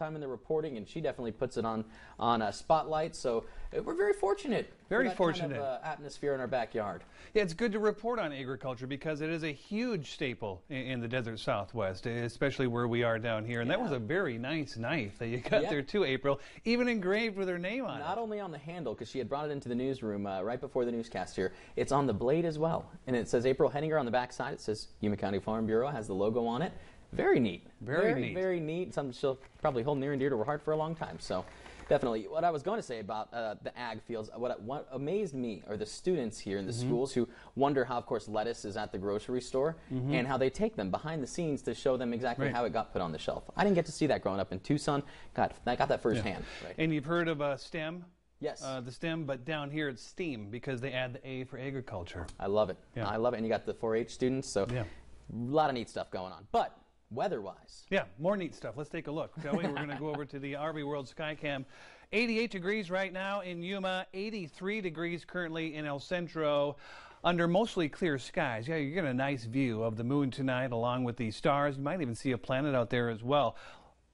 time in the reporting, and she definitely puts it on on a spotlight. So uh, we're very fortunate. Very fortunate. Kind of, uh, atmosphere in our backyard. Yeah, it's good to report on agriculture because it is a huge staple in, in the desert Southwest, especially where we are down here. And that was a very nice knife that you got Yeah. there too, April. Even engraved with her name on Not it. Not only on the handle, because she had brought it into the newsroom uh, right before the newscast here, it's on the blade as well. And it says April Henninger on the back side. It says Yuma County Farm Bureau, has the logo on it. Very neat. Very very neat. Very neat. Something she'll probably hold near and dear to her heart for a long time. So definitely. What I was going to say about uh, the ag fields, what, what amazed me are the students here in the Mm-hmm. schools who wonder how, of course, lettuce is at the grocery store and how they take them behind the scenes to show them exactly. Right. how it got put on the shelf. I didn't get to see that growing up in Tucson. Got, I got that firsthand. Right. And you've heard of uh, STEM? Yes. Uh, the STEM, but down here it's STEAM because they add the A for agriculture. I love it. Yeah. I love it. And you got the 4-H students, so Yeah. a lot of neat stuff going on. But weather-wise, Yeah, more neat stuff. Let's take a look, shall we? We're going to go over to the RV World Skycam. 88 degrees right now in Yuma, 83 degrees currently in El Centro. Under mostly clear skies. Yeah, you're getting a nice view of the moon tonight along with the stars. You might even see a planet out there as well.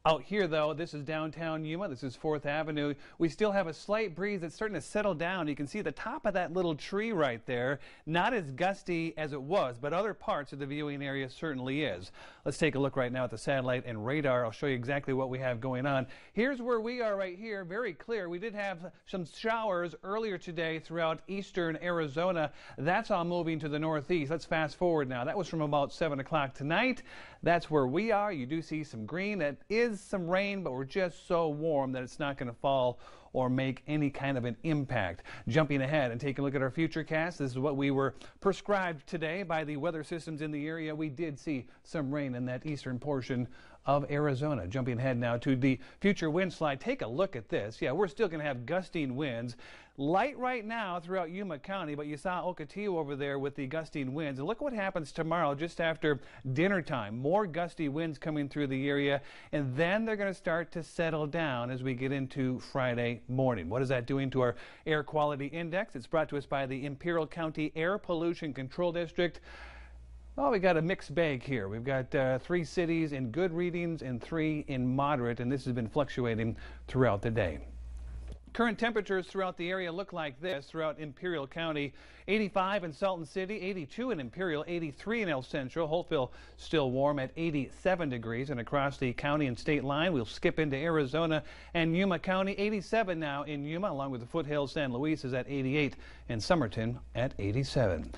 Out here, though, this is downtown Yuma. This is 4th Avenue. We still have a slight breeze that's starting to settle down. You can see the top of that little tree right there. Not as gusty as it was, but other parts of the viewing area certainly is. Let's take a look right now at the satellite and radar. I'll show you exactly what we have going on. Here's where we are right here. Very clear. We did have some showers earlier today throughout eastern Arizona. That's all moving to the northeast. Let's fast forward now. That was from about 7 o'clock tonight. That's where we are. You do see some green. That is some rain, but we're just so warm that it's not going to fall or make any kind of an impact. Jumping ahead and taking a look at our future cast, this is what we were prescribed today by the weather systems in the area. We did see some rain in that eastern portion of Arizona. Jumping ahead now to the future wind slide. Take a look at this. Yeah, we're still going to have gusting winds. Light right now throughout Yuma County, but you saw Ocotillo over there with the gusting winds. And look what happens tomorrow just after dinner time. More gusty winds coming through the area, and then they're going to start to settle down as we get into Friday morning. What is that doing to our air quality index? It's brought to us by the Imperial County Air Pollution Control District. Well, we got a mixed bag here. We've got uh, three cities in good readings and three in moderate, and this has been fluctuating throughout the day. Current temperatures throughout the area look like this throughout Imperial County 85 in Salton City, 82 in Imperial, 83 in El Centro. Holtville still warm at 87 degrees. And across the county and state line, we'll skip into Arizona and Yuma County, 87 now in Yuma, along with the foothills. San Luis is at 88 and Somerton at 87.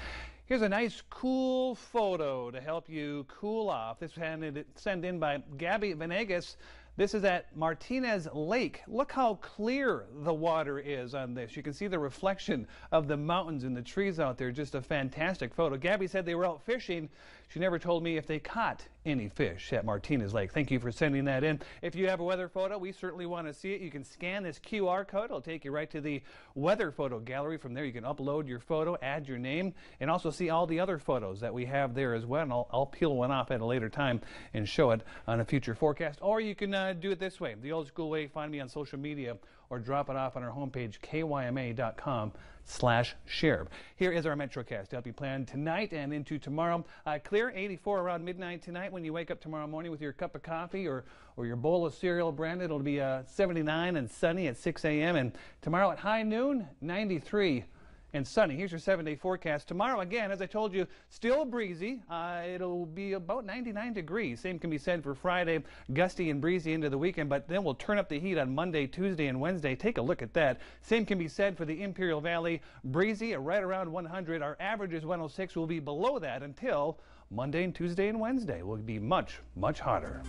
Here's a nice cool photo to help you cool off. This was sent in by Gabby Venegas. This is at Martinez Lake. Look how clear the water is on this. You can see the reflection of the mountains and the trees out there. Just a fantastic photo. Gabby said they were out fishing. She never told me if they caught any fish at Martinez Lake. Thank you for sending that in. If you have a weather photo, we certainly want to see it. You can scan this QR code. It'll take you right to the weather photo gallery. From there, you can upload your photo, add your name, and also see all the other photos that we have there as well. And I'll, I'll peel one off at a later time and show it on a future forecast. Or you can uh, do it this way, the old school way. Find me on social media or drop it off on our homepage, kyma.com slash share. Here is our MetroCast. I'll be planned tonight and into tomorrow. Uh, clear 84 around midnight tonight when you wake up tomorrow morning with your cup of coffee or, or your bowl of cereal, Brandon. It'll be uh, 79 and sunny at 6 a.m. And tomorrow at high noon, 93 and sunny. Here's your seven day forecast. Tomorrow, again, as I told you, still breezy. Uh, it'll be about 99 degrees. Same can be said for Friday, gusty and breezy into the weekend, but then we'll turn up the heat on Monday, Tuesday, and Wednesday. Take a look at that. Same can be said for the Imperial Valley, breezy right around 100. Our average is 106. We'll be below that until Monday and Tuesday and Wednesday. Will be much, much hotter.